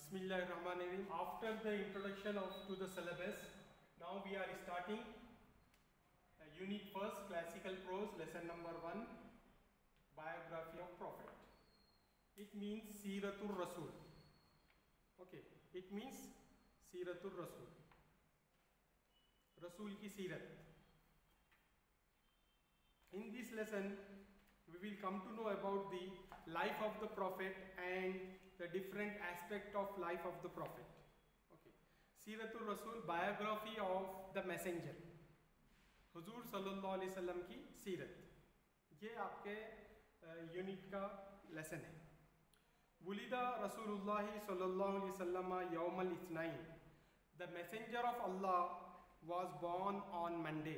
Bismillahirrahmanirrahim. After the introduction of to the syllabus, now we are starting uh, unit first, classical prose, lesson number one, biography of Prophet. It means Siratul Rasul. Okay, it means Siratul Rasul. Rasul ki Sirat. In this lesson, we will come to know about the life of the Prophet and the different aspect of life of the Prophet. Okay, Siratul Rasul, biography of the Messenger. हुजूर सल्लल्लाहु अलैहि वसल्लम की सीरत ये आपके unit का lesson है वुलिदा रसूलुल्लाह सल्लल्लाहु अलैहि वसल्लम यौमल इस्नाइन the messenger of Allah was born on Monday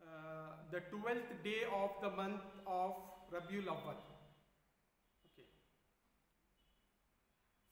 Uh, the 12th day of the month of Rabiul Awwal okay.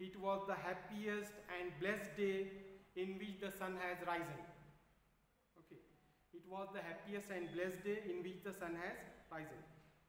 It was the happiest and blessed day in which the sun has risen. Okay. It was the happiest and blessed day in which the sun has risen.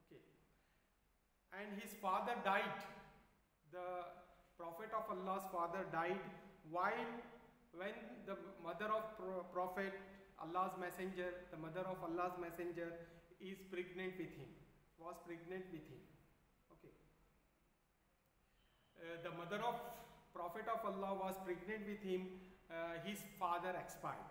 okay. And his father died. The prophet of Allah's father died while when the mother of prophet Allah's messenger the mother of Allah's messenger is pregnant with him was pregnant with him. Okay. Uh, the mother of prophet of Allah was pregnant with him uh, his father expired.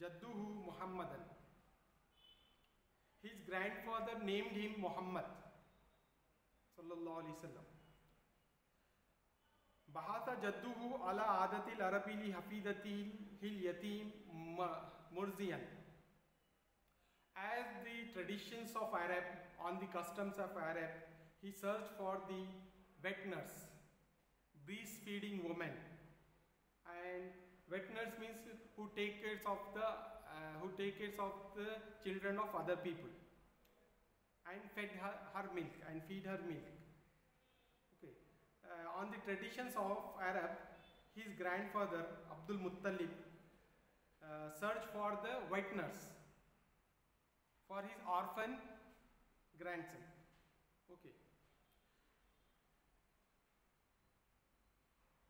Jadduhu Muhammadan. His grandfather named him Muhammad. Sallallahu Alaihi Wasallam. Bahata Jadduhu ala adatil arabili hafidati hil yatim murziyan. As the traditions of Arab, on the customs of Arab, he searched for the wet nurse breastfeeding woman. And wet nurse means who take care of the uh, who take care of the children of other people. and fed her, her milk and feed her milk. Okay. Uh, on the traditions of Arab, his grandfather Abdul Muttalib uh, searched for the white nurse for his orphan grandson. Okay.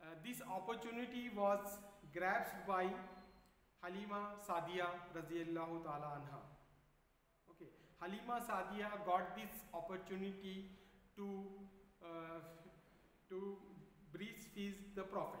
uh, this opportunity was grasped by Halima Sadia Raziallahu Ta'ala Anha. Okay, Halima Sadia got this opportunity to uh, to breastfeed the Prophet.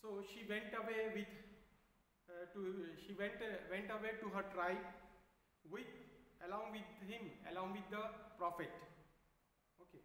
So she went away with uh, to she went uh, went away to her tribe with along with him, along with the Prophet. Okay.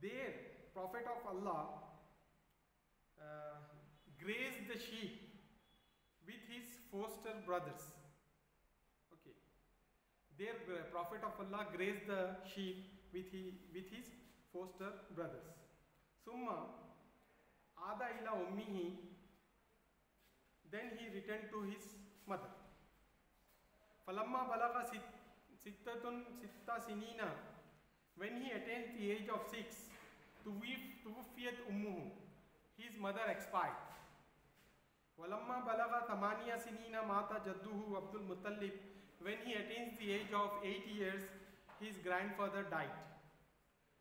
There, Prophet of Allah uh, grazed the sheep with his foster brothers. There, Prophet of Allah grazed the sheep with, he, with his foster brothers. Summa Ada ila ummihi then he returned to his mother. Falamma balaga sittatun sitta sinina when he attained the age of six tuwfiyat ummuhu his mother expired. Walamma balaga thamaniya sinina mata jadduhu Abdul Muttalib when he attains the age of eight years his grandfather died.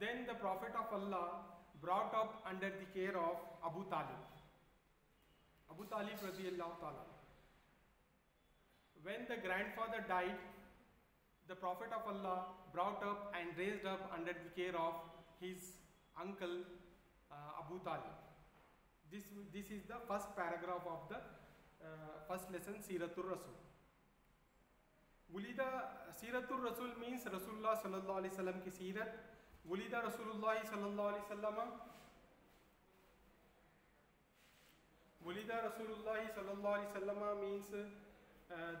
then the prophet of Allah brought up under the care of Abu Talib Abu Talib radiallahu ta'ala when the grandfather died the prophet of Allah brought up and raised up under the care of his uncle uh, Abu Talib This this is the first paragraph of the uh, first lesson Siratul Rasul. वलीदा सीरतुर रसूल means रसूलुल्लाह सल्लल्लाहु अलैहि वसल्लम की सीरत वलीदा रसूलुल्लाह सल्लल्लाहु अलैहि वसल्लम वलीदा रसूलुल्लाह सल्लल्लाहु अलैहि वसल्लम मीन्स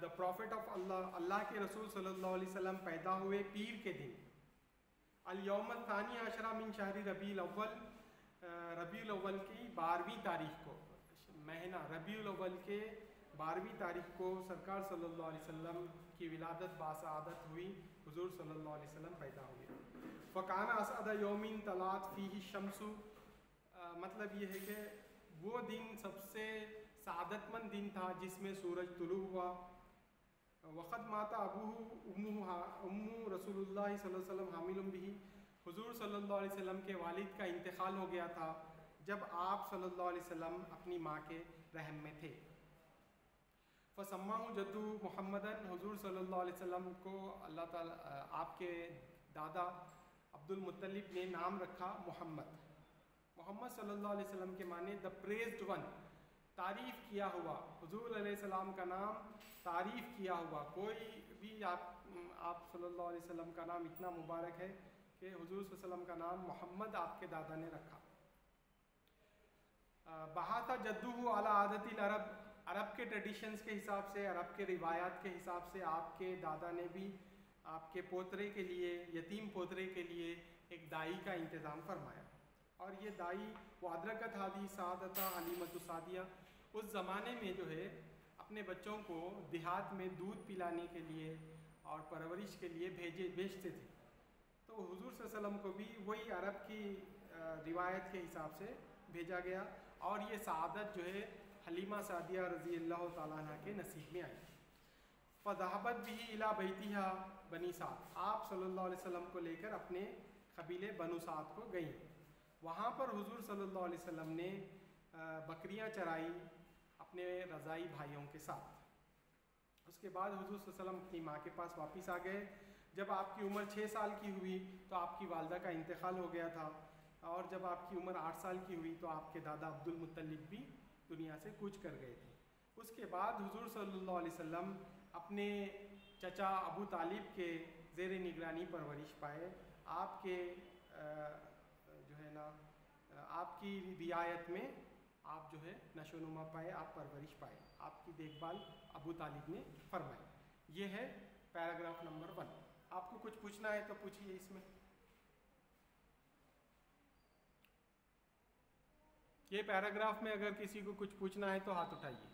द प्रॉफिट ऑफ़ अल्लाह अल्लाह के रसूल सल्लल्लाहु अलैहि वसल्लम पैदा हुए पीर के दिन अलयौम थानी आशरा मिन शहरी रबी अव्वल रबी अव्वल की बारहवीं तारीख को। महीना रबी अव्वल के बारहवीं तारीख को सरकार सल्लल्लाहु अलैहि वसल्लम की विलादत बासादत हुई, हुजूर सल्लल्लाहु अलैहि वसल्लम पैदा हुए। फ़कान असद योमिन तलात फ़ी शमसु मतलब ये है कि वो दिन सबसे सादतमंद दिन था जिसमें सूरज तुलु हुआ। वक़्त माता अबू उम्मू रसूलुल्लाह सल्लल्लाहु अलैहि वसल्लम हामिल भी हुजूर सल्लल्लाहु अलैहि वसल्लम के वालिद का इंतकाल हो गया था, जब आप सल्लल्लाहु अलैहि वसल्लम अपनी माँ के रहम में थे। फसम्मा जद्दू मोहम्मदन, हुजूर सल्लल्लाहु अलैहि वसल्लम को अल्लाह ताला आपके दादा अब्दुल मुत्तलिब ने नाम रखा मोहम्मद। मोहम्मद सल्लल्लाहु अलैहि वसल्लम के माने द प्रेज्ड वन। तारीफ़ किया हुआ, हजूर सलाम का नाम तारीफ़ किया हुआ। कोई भी आप आप सल्लल्लाहु अलैहि वसल्लम का नाम इतना मुबारक है कि हजूर वसल्लम का नाम मोहम्मद आपके दादा ने रखा। बहाता जद्दू अला आदतिल अरब अरब के ट्रेडिशंस के हिसाब से, अरब के रिवायात के हिसाब से आपके दादा ने भी आपके पोतरे के लिए, यतीम पोतरे के लिए एक दाई का इंतज़ाम फरमाया। और ये दाई वादरकत हादी सादता हलीमत उस ज़माने में जो है, अपने बच्चों को देहात में दूध पिलाने के लिए और परवरिश के लिए भेजे, भेजते थे। तो हुजूर वसल्लम को भी वही अरब की रिवायत के हिसाब से भेजा गया और ये सआदत जो है, हलीमा सादिया रज़ी अल्लाह तह के नसीब में आई। फ़दाहबत भी इला बैतिहा बनी साद। आप सल्लल्लाहु अलैहि वसल्लम को लेकर अपने कबीले बनु साद को गई। वहाँ पर हुजूर सल्लल्लाहु अलैहि वसल्लम ने बकरियाँ चराई अपने रज़ाई भाइयों के साथ। उसके बाद हजूर वसल्लम अपनी माँ के पास वापस आ गए। जब आपकी उम्र छः साल की हुई तो आपकी वालदा का इंतकाल हो गया था। और जब आपकी उम्र आठ साल की हुई तो आपके दादा अब्दुल मुत्तलिब भी दुनिया से कूच कर गए थे। उसके बाद हुजूर सल्लल्लाहु अलैहि वसल्लम अपने चचा अबू तालिब के ज़ेर निगरानी परवरिश पाए। आपके जो है ना, आपकी रियायत में आप जो है नशो नुमा पाए, आप परवरिश पाए। आपकी देखभाल अबू तालिब ने फरमाई। ये है पैराग्राफ नंबर वन। आपको कुछ पूछना है तो पूछिए इसमें। ये पैराग्राफ में अगर किसी को कुछ पूछना है तो हाथ उठाइए।